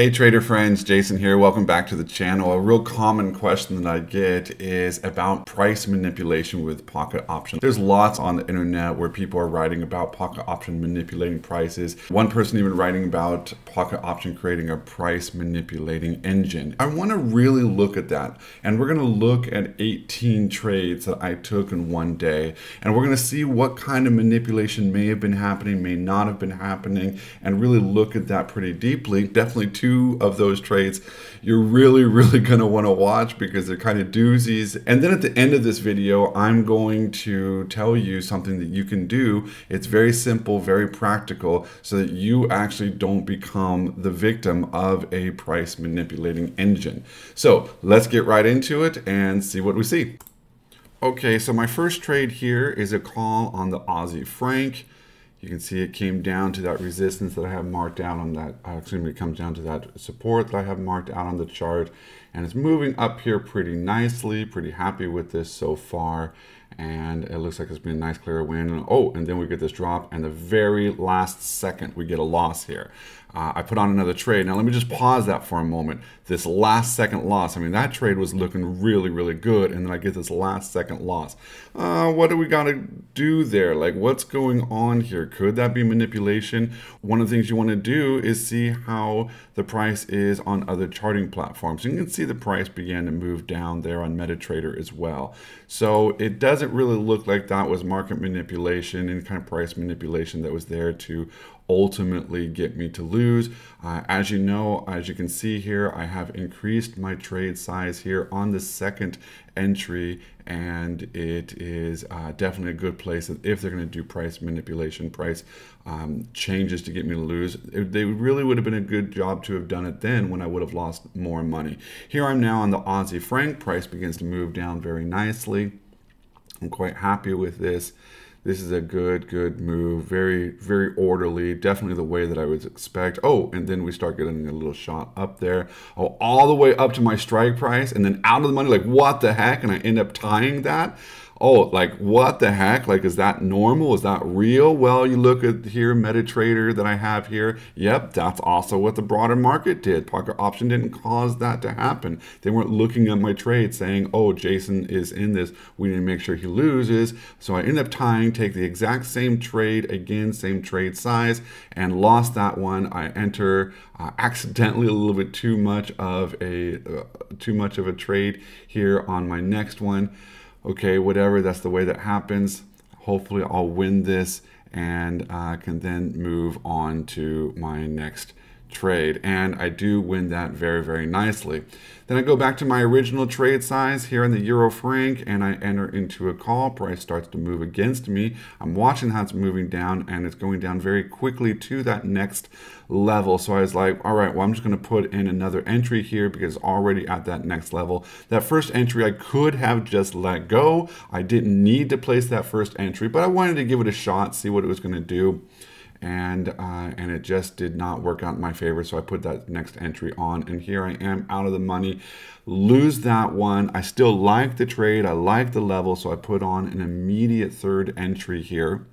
Hey trader friends, Jason here. Welcome back to the channel. A real common question that I get is about price manipulation with pocket option. There's lots on the internet where people are writing about pocket option manipulating prices. One person even writing about pocket option creating a price manipulating engine. I want to really look at that and we're going to look at 18 trades that I took in one day and we're going to see what kind of manipulation may have been happening, may not have been happening and really look at that pretty deeply. Definitely two of those trades you're really, really going to want to watch because they're kind of doozies. And then at the end of this video, I'm going to tell you something that you can do. It's very simple, very practical, so that you actually don't become the victim of a price manipulating engine. So let's get right into it and see what we see. Okay, so my first trade here is a call on the Aussie franc. You can see it came down to that resistance that I have marked out on that, uh, excuse me, it comes down to that support that I have marked out on the chart. And it's moving up here pretty nicely, pretty happy with this so far. And it looks like it's been a nice clear win. Oh, and then we get this drop and the very last second we get a loss here. Uh, I put on another trade. Now let me just pause that for a moment. This last second loss, I mean, that trade was looking really, really good. And then I get this last second loss. Uh, what do we got to do there? Like what's going on here? Could that be manipulation? One of the things you want to do is see how the price is on other charting platforms. You can see the price began to move down there on MetaTrader as well. So it doesn't really look like that was market manipulation, any kind of price manipulation that was there to ultimately get me to lose. Uh, as you know, as you can see here, I have increased my trade size here on the second entry and it is uh, definitely a good place if they're going to do price manipulation, price um, changes to get me to lose. It, they really would have been a good job to have done it then when I would have lost more money. Here I'm now on the Aussie franc. Price begins to move down very nicely. I'm quite happy with this. This is a good, good move. Very, very orderly. Definitely the way that I would expect. Oh, and then we start getting a little shot up there. Oh, all the way up to my strike price and then out of the money. Like, what the heck? And I end up tying that oh, like what the heck? Like, is that normal? Is that real? Well, you look at here, MetaTrader that I have here. Yep, that's also what the broader market did. Pocket option didn't cause that to happen. They weren't looking at my trade saying, oh, Jason is in this. We need to make sure he loses. So I end up tying, take the exact same trade again, same trade size, and lost that one. I enter uh, accidentally a little bit too much of a uh, too much of a trade here on my next one okay, whatever, that's the way that happens. Hopefully I'll win this and uh, can then move on to my next trade. And I do win that very, very nicely. Then I go back to my original trade size here in the Euro franc and I enter into a call. Price starts to move against me. I'm watching how it's moving down and it's going down very quickly to that next level. So I was like, all right, well, I'm just going to put in another entry here because already at that next level. That first entry I could have just let go. I didn't need to place that first entry, but I wanted to give it a shot, see what it was going to do and uh, and it just did not work out in my favor so I put that next entry on and here I am out of the money. Lose that one. I still like the trade. I like the level so I put on an immediate third entry here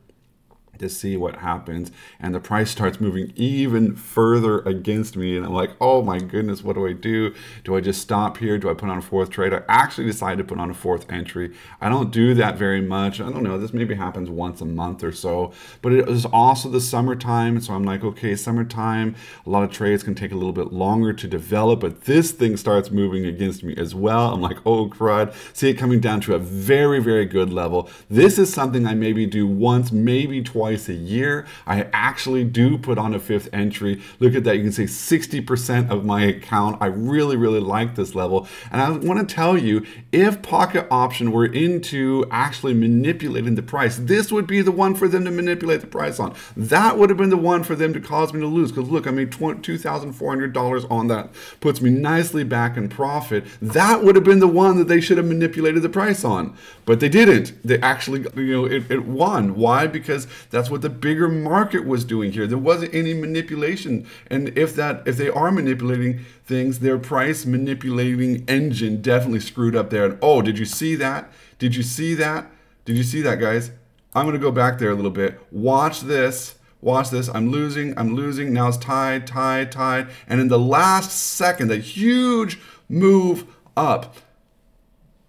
to see what happens. And the price starts moving even further against me. And I'm like oh my goodness what do I do? Do I just stop here? Do I put on a fourth trade? I actually decided to put on a fourth entry. I don't do that very much. I don't know this maybe happens once a month or so. But it was also the summertime. So I'm like okay summertime. A lot of trades can take a little bit longer to develop but this thing starts moving against me as well. I'm like oh crud. See it coming down to a very very good level. This is something I maybe do once maybe twice twice a year. I actually do put on a fifth entry. Look at that. You can see 60% of my account. I really, really like this level. And I want to tell you, if Pocket Option were into actually manipulating the price, this would be the one for them to manipulate the price on. That would have been the one for them to cause me to lose. Because look, I made $2,400 on that. Puts me nicely back in profit. That would have been the one that they should have manipulated the price on. But they didn't. They actually, you know, it, it won. Why? Because that's what the bigger market was doing here. There wasn't any manipulation. And if that if they are manipulating things, their price manipulating engine definitely screwed up there. And oh, did you see that? Did you see that? Did you see that, guys? I'm going to go back there a little bit. Watch this. Watch this. I'm losing. I'm losing. Now it's tied, tied, tied. And in the last second, a huge move up.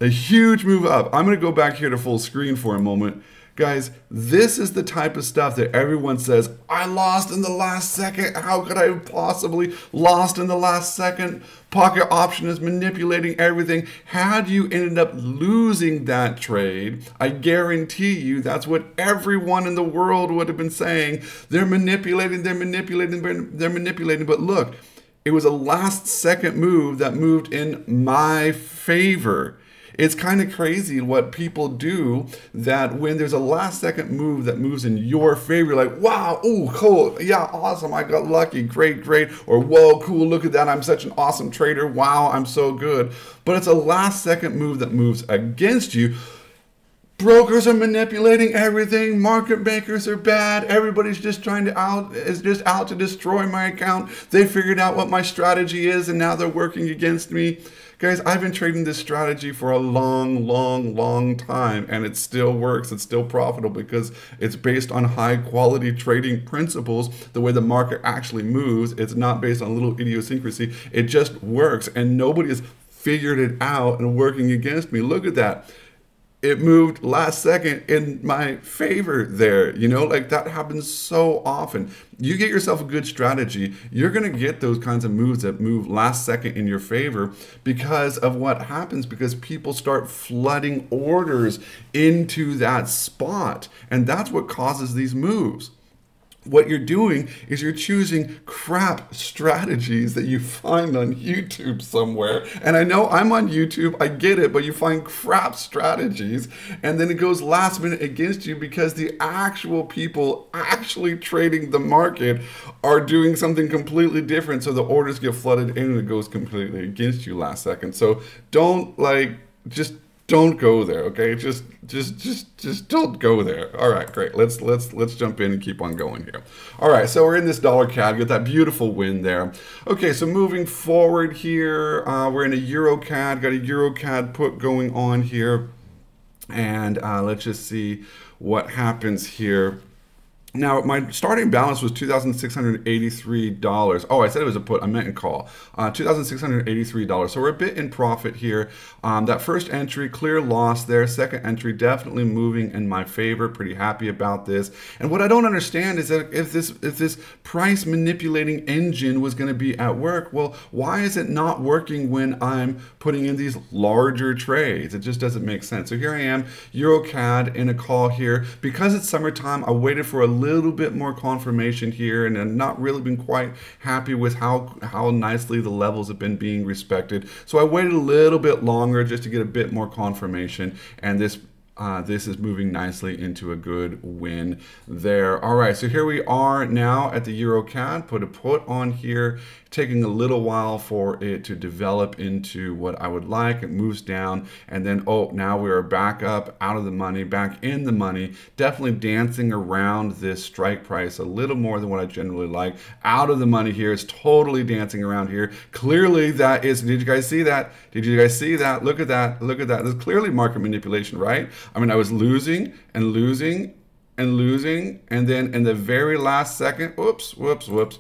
A huge move up. I'm going to go back here to full screen for a moment. Guys, this is the type of stuff that everyone says, I lost in the last second. How could I possibly lost in the last second? Pocket option is manipulating everything. Had you ended up losing that trade, I guarantee you that's what everyone in the world would have been saying. They're manipulating, they're manipulating, they're manipulating. But look, it was a last second move that moved in my favor it's kind of crazy what people do that when there's a last second move that moves in your favor, like, wow, oh, cool, yeah, awesome, I got lucky, great, great, or whoa, cool, look at that, I'm such an awesome trader, wow, I'm so good. But it's a last second move that moves against you. Brokers are manipulating everything. Market makers are bad. Everybody's just trying to out is just out to destroy my account. They figured out what my strategy is and now they're working against me. Guys, I've been trading this strategy for a long, long, long time and it still works. It's still profitable because it's based on high quality trading principles. The way the market actually moves, it's not based on little idiosyncrasy. It just works and nobody has figured it out and working against me. Look at that it moved last second in my favor there. You know, like that happens so often. You get yourself a good strategy, you're going to get those kinds of moves that move last second in your favor because of what happens because people start flooding orders into that spot. And that's what causes these moves what you're doing is you're choosing crap strategies that you find on YouTube somewhere. And I know I'm on YouTube, I get it, but you find crap strategies and then it goes last minute against you because the actual people actually trading the market are doing something completely different. So the orders get flooded in and it goes completely against you last second. So don't like just don't go there okay? Just just just just don't go there. All right great. Let's let's let's jump in and keep on going here. All right so we're in this dollar cad get that beautiful win there. Okay so moving forward here uh, we're in a euro cad got a euro cad put going on here. And uh, let's just see what happens here now, my starting balance was $2,683. Oh, I said it was a put. I meant a call. Uh, $2,683. So we're a bit in profit here. Um, that first entry, clear loss there. Second entry, definitely moving in my favor. Pretty happy about this. And what I don't understand is that if this if this price manipulating engine was going to be at work, well, why is it not working when I'm putting in these larger trades? It just doesn't make sense. So here I am, EuroCAD in a call here. Because it's summertime, I waited for a little bit more confirmation here and I'm not really been quite happy with how, how nicely the levels have been being respected. So I waited a little bit longer just to get a bit more confirmation and this uh, this is moving nicely into a good win there. All right, so here we are now at the EuroCAD. Put a put on here taking a little while for it to develop into what I would like. It moves down and then, oh, now we are back up out of the money, back in the money, definitely dancing around this strike price a little more than what I generally like. Out of the money here is totally dancing around here. Clearly that is, did you guys see that? Did you guys see that? Look at that, look at that. This is clearly market manipulation, right? I mean, I was losing and losing and losing and then in the very last second, whoops, whoops, whoops,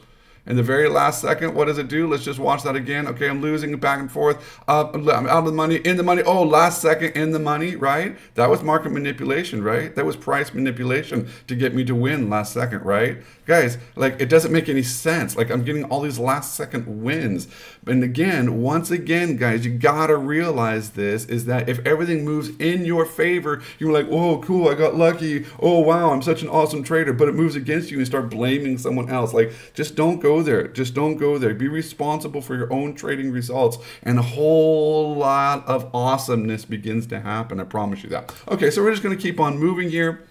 in the very last second, what does it do? Let's just watch that again. Okay, I'm losing back and forth. Uh, I'm out of the money, in the money. Oh, last second in the money, right? That was market manipulation, right? That was price manipulation to get me to win last second, right? Guys, like it doesn't make any sense. Like I'm getting all these last second wins. And again, once again, guys, you gotta realize this is that if everything moves in your favor, you're like, oh, cool, I got lucky. Oh, wow, I'm such an awesome trader. But it moves against you and start blaming someone else. Like, just don't go there. Just don't go there. Be responsible for your own trading results, and a whole lot of awesomeness begins to happen. I promise you that. Okay, so we're just going to keep on moving here.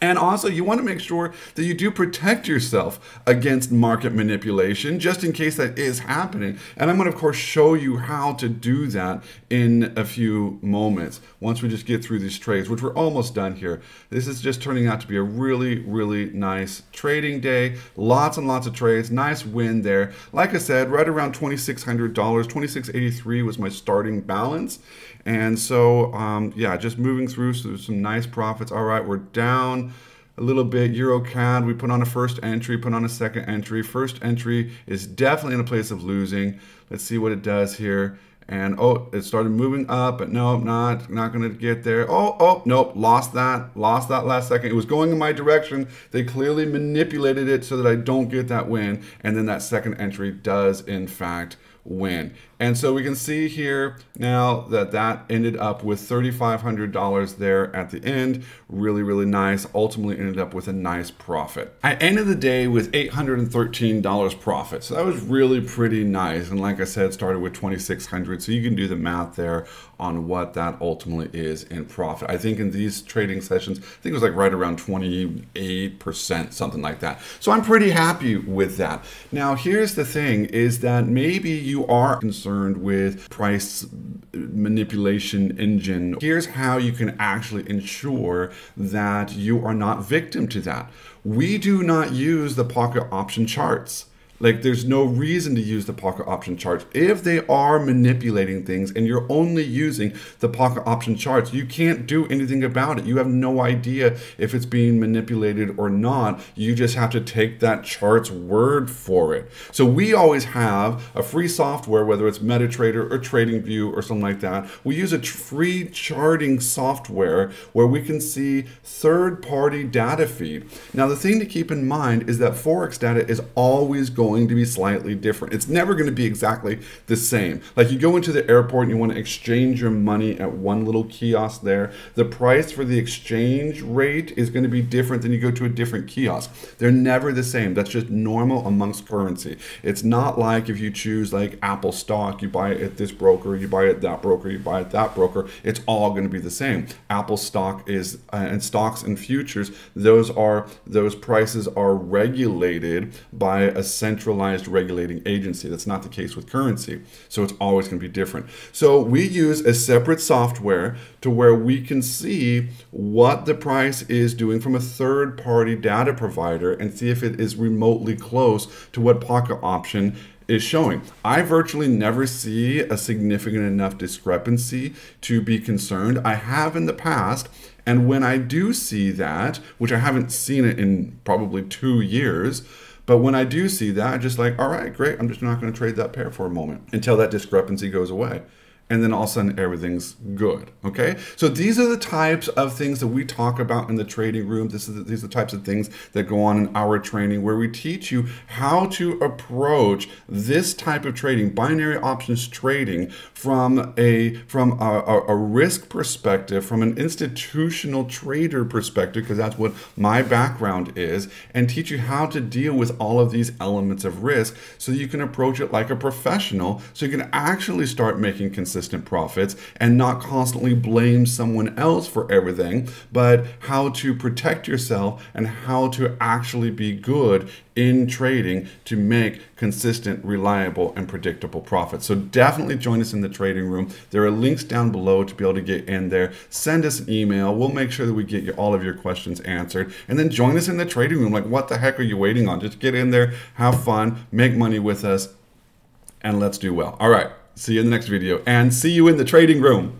And also, you want to make sure that you do protect yourself against market manipulation, just in case that is happening. And I'm going to, of course, show you how to do that in a few moments once we just get through these trades, which we're almost done here. This is just turning out to be a really, really nice trading day. Lots and lots of trades. Nice win there. Like I said, right around $2,600. 2,683 was my starting balance. And so, um, yeah, just moving through so some nice profits. All right, we're down a little bit. EuroCAD, we put on a first entry, put on a second entry. First entry is definitely in a place of losing. Let's see what it does here. And oh, it started moving up, but no, not not gonna get there. Oh, oh, nope, lost that, lost that last second. It was going in my direction. They clearly manipulated it so that I don't get that win. And then that second entry does in fact win. And so we can see here now that that ended up with $3,500 there at the end. Really, really nice. Ultimately ended up with a nice profit. I ended the day with $813 profit. So that was really pretty nice. And like I said, started with 2,600. So you can do the math there on what that ultimately is in profit. I think in these trading sessions, I think it was like right around 28%, something like that. So I'm pretty happy with that. Now, here's the thing is that maybe you are concerned with price manipulation engine. Here's how you can actually ensure that you are not victim to that. We do not use the pocket option charts. Like there's no reason to use the pocket option charts. If they are manipulating things and you're only using the pocket option charts, you can't do anything about it. You have no idea if it's being manipulated or not. You just have to take that chart's word for it. So we always have a free software, whether it's MetaTrader or TradingView or something like that. We use a free charting software where we can see third-party data feed. Now the thing to keep in mind is that Forex data is always going going to be slightly different. It's never going to be exactly the same. Like you go into the airport and you want to exchange your money at one little kiosk there. The price for the exchange rate is going to be different than you go to a different kiosk. They're never the same. That's just normal amongst currency. It's not like if you choose like Apple stock, you buy it at this broker, you buy it at that broker, you buy it at that broker. It's all going to be the same. Apple stock is uh, and stocks and futures. Those are those prices are regulated by a central centralized regulating agency. That's not the case with currency. So it's always going to be different. So we use a separate software to where we can see what the price is doing from a third party data provider and see if it is remotely close to what pocket option is showing. I virtually never see a significant enough discrepancy to be concerned. I have in the past, and when I do see that, which I haven't seen it in probably two years, but when I do see that, I'm just like, all right, great. I'm just not going to trade that pair for a moment until that discrepancy goes away and then all of a sudden everything's good. Okay, so these are the types of things that we talk about in the trading room. This is the, these are the types of things that go on in our training where we teach you how to approach this type of trading, binary options trading, from a from a, a, a risk perspective, from an institutional trader perspective, because that's what my background is, and teach you how to deal with all of these elements of risk so you can approach it like a professional, so you can actually start making consistent consistent profits and not constantly blame someone else for everything, but how to protect yourself and how to actually be good in trading to make consistent, reliable, and predictable profits. So definitely join us in the trading room. There are links down below to be able to get in there. Send us an email. We'll make sure that we get you all of your questions answered. And then join us in the trading room. Like, what the heck are you waiting on? Just get in there, have fun, make money with us, and let's do well. All right. See you in the next video and see you in the trading room.